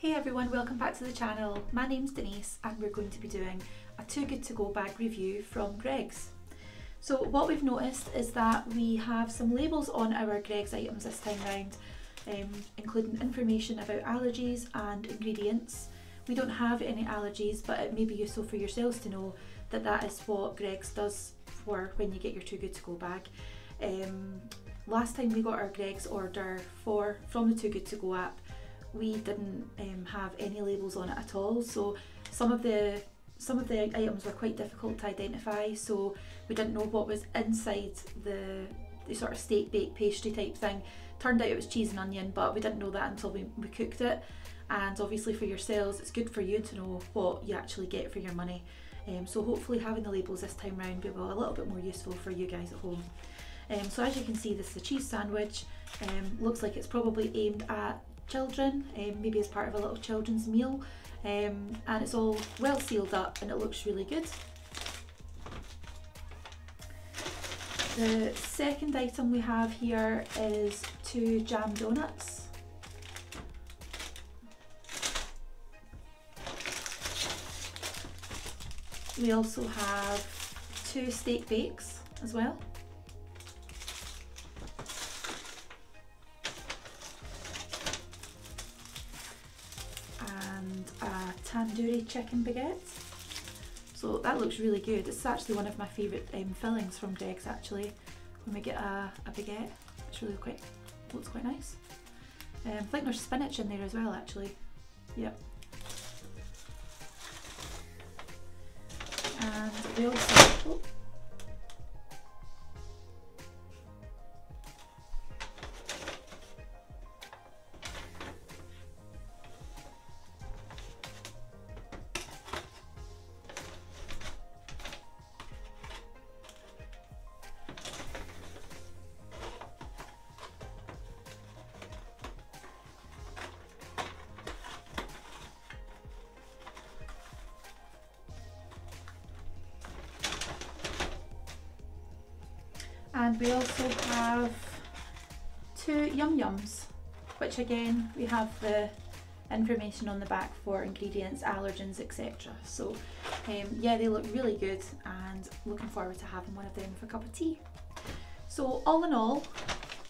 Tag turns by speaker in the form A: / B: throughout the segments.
A: Hey everyone, welcome back to the channel. My name's Denise and we're going to be doing a Too Good To Go bag review from Greggs. So what we've noticed is that we have some labels on our Greggs items this time round, um, including information about allergies and ingredients. We don't have any allergies but it may be useful for yourselves to know that that is what Greggs does for when you get your Too Good To Go bag. Um, last time we got our Greggs order for from the Too Good To Go app we didn't um, have any labels on it at all. So some of the some of the items were quite difficult to identify. So we didn't know what was inside the the sort of steak baked pastry type thing. Turned out it was cheese and onion, but we didn't know that until we, we cooked it. And obviously for yourselves, it's good for you to know what you actually get for your money. Um, so hopefully having the labels this time round will be a little bit more useful for you guys at home. Um, so as you can see, this is a cheese sandwich. Um, looks like it's probably aimed at children, um, maybe as part of a little children's meal. Um, and it's all well sealed up and it looks really good. The second item we have here is two jam donuts. We also have two steak bakes as well. Tandoori chicken baguette. So that looks really good. It's actually one of my favourite um, fillings from Greggs actually. When we get a, a baguette, it's really quite, looks quite nice. Um, I think there's spinach in there as well actually. Yep. And we also, oh, And we also have two Yum Yums, which again, we have the information on the back for ingredients, allergens, etc. So um, yeah, they look really good and looking forward to having one of them for a cup of tea. So all in all,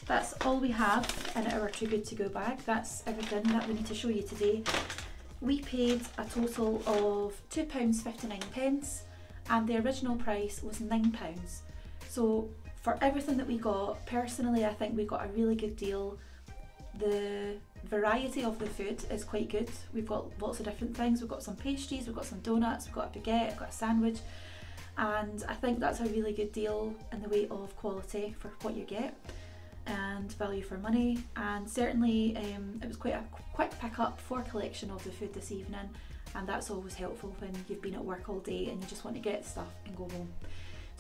A: that's all we have in our Too Good To Go bag. That's everything that we need to show you today. We paid a total of £2.59 and the original price was £9. So for everything that we got, personally I think we got a really good deal. The variety of the food is quite good. We've got lots of different things. We've got some pastries, we've got some donuts, we've got a baguette, we've got a sandwich. And I think that's a really good deal in the way of quality for what you get and value for money. And certainly um, it was quite a quick pick up for collection of the food this evening. And that's always helpful when you've been at work all day and you just want to get stuff and go home.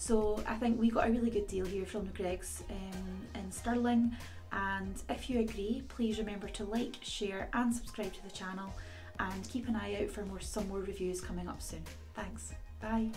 A: So I think we got a really good deal here from the Greggs um, in Stirling and if you agree please remember to like, share and subscribe to the channel and keep an eye out for more some more reviews coming up soon. Thanks, bye!